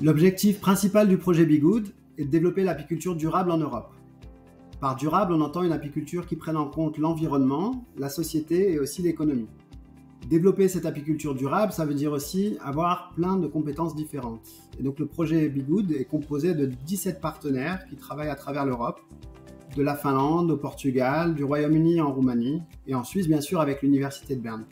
L'objectif principal du projet Bigood est de développer l'apiculture durable en Europe. Par durable, on entend une apiculture qui prenne en compte l'environnement, la société et aussi l'économie. Développer cette apiculture durable, ça veut dire aussi avoir plein de compétences différentes. Et donc le projet Bigood est composé de 17 partenaires qui travaillent à travers l'Europe, de la Finlande au Portugal, du Royaume-Uni en Roumanie, et en Suisse bien sûr avec l'Université de Berne.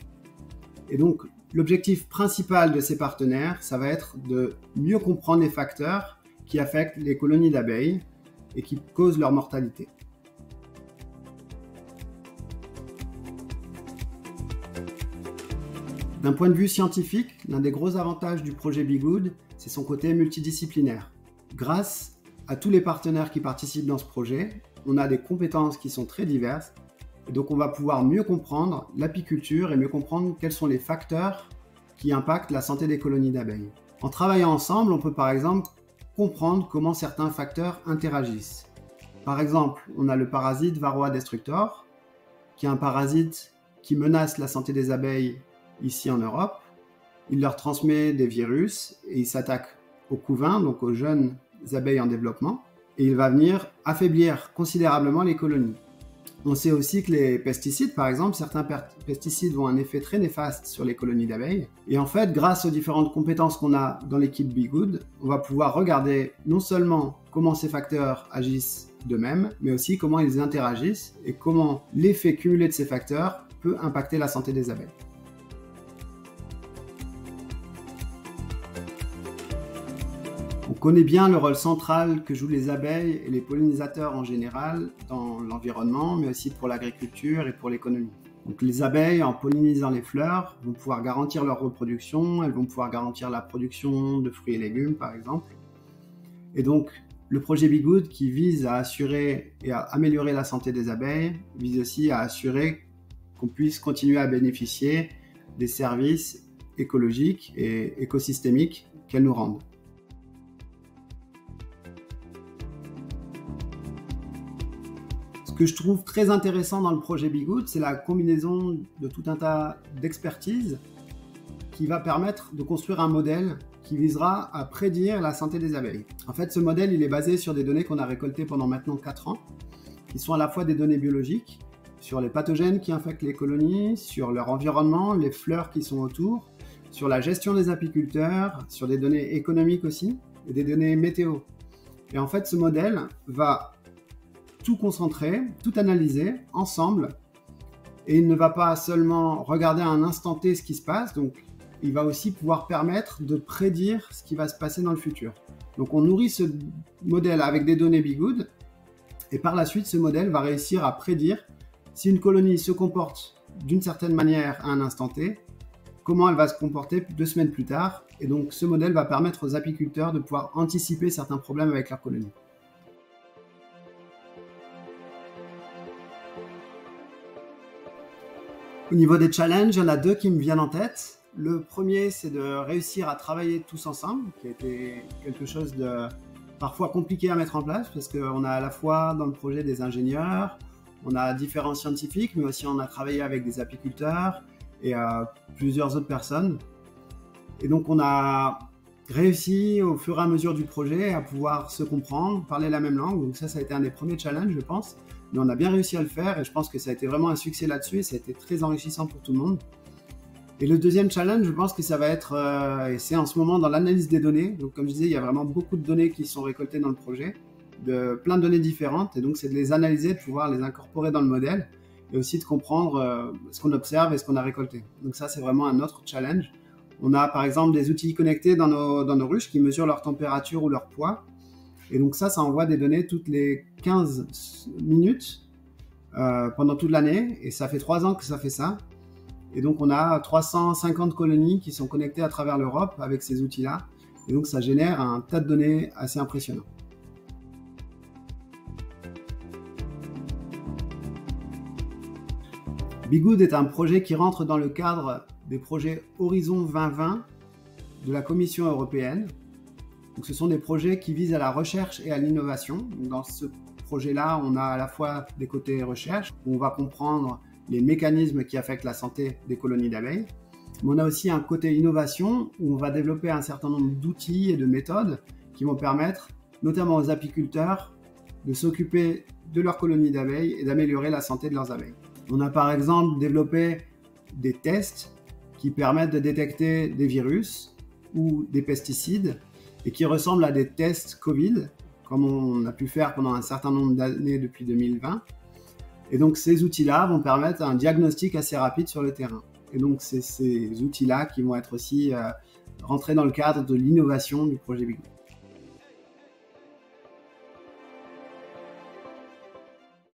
Et donc l'objectif principal de ces partenaires, ça va être de mieux comprendre les facteurs qui affectent les colonies d'abeilles et qui causent leur mortalité. D'un point de vue scientifique, l'un des gros avantages du projet Bigood, c'est son côté multidisciplinaire. Grâce à tous les partenaires qui participent dans ce projet, on a des compétences qui sont très diverses, donc on va pouvoir mieux comprendre l'apiculture et mieux comprendre quels sont les facteurs qui impactent la santé des colonies d'abeilles. En travaillant ensemble, on peut par exemple comprendre comment certains facteurs interagissent. Par exemple, on a le parasite Varroa destructor, qui est un parasite qui menace la santé des abeilles ici en Europe. Il leur transmet des virus et il s'attaque aux couvains, donc aux jeunes abeilles en développement, et il va venir affaiblir considérablement les colonies. On sait aussi que les pesticides, par exemple, certains pesticides ont un effet très néfaste sur les colonies d'abeilles. Et en fait, grâce aux différentes compétences qu'on a dans l'équipe Be Good, on va pouvoir regarder non seulement comment ces facteurs agissent d'eux-mêmes, mais aussi comment ils interagissent et comment l'effet cumulé de ces facteurs peut impacter la santé des abeilles. On connaît bien le rôle central que jouent les abeilles et les pollinisateurs en général dans l'environnement, mais aussi pour l'agriculture et pour l'économie. Les abeilles, en pollinisant les fleurs, vont pouvoir garantir leur reproduction, elles vont pouvoir garantir la production de fruits et légumes, par exemple. Et donc, le projet Bigood, qui vise à assurer et à améliorer la santé des abeilles, vise aussi à assurer qu'on puisse continuer à bénéficier des services écologiques et écosystémiques qu'elles nous rendent. Que je trouve très intéressant dans le projet Bigood, c'est la combinaison de tout un tas d'expertises qui va permettre de construire un modèle qui visera à prédire la santé des abeilles. En fait, ce modèle, il est basé sur des données qu'on a récoltées pendant maintenant 4 ans, qui sont à la fois des données biologiques, sur les pathogènes qui infectent les colonies, sur leur environnement, les fleurs qui sont autour, sur la gestion des apiculteurs, sur des données économiques aussi, et des données météo. Et en fait, ce modèle va tout concentrer, tout analyser ensemble. Et il ne va pas seulement regarder à un instant T ce qui se passe, donc il va aussi pouvoir permettre de prédire ce qui va se passer dans le futur. Donc on nourrit ce modèle avec des données Bigood, et par la suite ce modèle va réussir à prédire si une colonie se comporte d'une certaine manière à un instant T, comment elle va se comporter deux semaines plus tard, et donc ce modèle va permettre aux apiculteurs de pouvoir anticiper certains problèmes avec leur colonie. Au niveau des challenges, il y en a deux qui me viennent en tête. Le premier, c'est de réussir à travailler tous ensemble, qui a été quelque chose de parfois compliqué à mettre en place, parce qu'on a à la fois dans le projet des ingénieurs, on a différents scientifiques, mais aussi on a travaillé avec des apiculteurs et euh, plusieurs autres personnes. Et donc on a réussi au fur et à mesure du projet à pouvoir se comprendre, parler la même langue. Donc ça, ça a été un des premiers challenges, je pense mais on a bien réussi à le faire et je pense que ça a été vraiment un succès là-dessus et ça a été très enrichissant pour tout le monde. Et le deuxième challenge, je pense que ça va être, euh, et c'est en ce moment dans l'analyse des données. Donc, comme je disais, il y a vraiment beaucoup de données qui sont récoltées dans le projet, de plein de données différentes. Et donc, c'est de les analyser, de pouvoir les incorporer dans le modèle et aussi de comprendre euh, ce qu'on observe et ce qu'on a récolté. Donc, ça, c'est vraiment un autre challenge. On a par exemple des outils connectés dans nos, ruches qui mesurent leur température ou leur poids. Et donc ça, ça envoie des données toutes les 15 minutes euh, pendant toute l'année. Et ça fait trois ans que ça fait ça. Et donc on a 350 colonies qui sont connectées à travers l'Europe avec ces outils-là. Et donc ça génère un tas de données assez impressionnant. Bigood est un projet qui rentre dans le cadre des projets Horizon 2020 de la Commission européenne ce sont des projets qui visent à la recherche et à l'innovation. Dans ce projet-là, on a à la fois des côtés recherche, où on va comprendre les mécanismes qui affectent la santé des colonies d'abeilles, Mais on a aussi un côté innovation où on va développer un certain nombre d'outils et de méthodes qui vont permettre, notamment aux apiculteurs, de s'occuper de leur colonie d'abeilles et d'améliorer la santé de leurs abeilles. On a par exemple développé des tests qui permettent de détecter des virus ou des pesticides et qui ressemblent à des tests Covid, comme on a pu faire pendant un certain nombre d'années depuis 2020. Et donc ces outils-là vont permettre un diagnostic assez rapide sur le terrain. Et donc c'est ces outils-là qui vont être aussi euh, rentrés dans le cadre de l'innovation du projet Big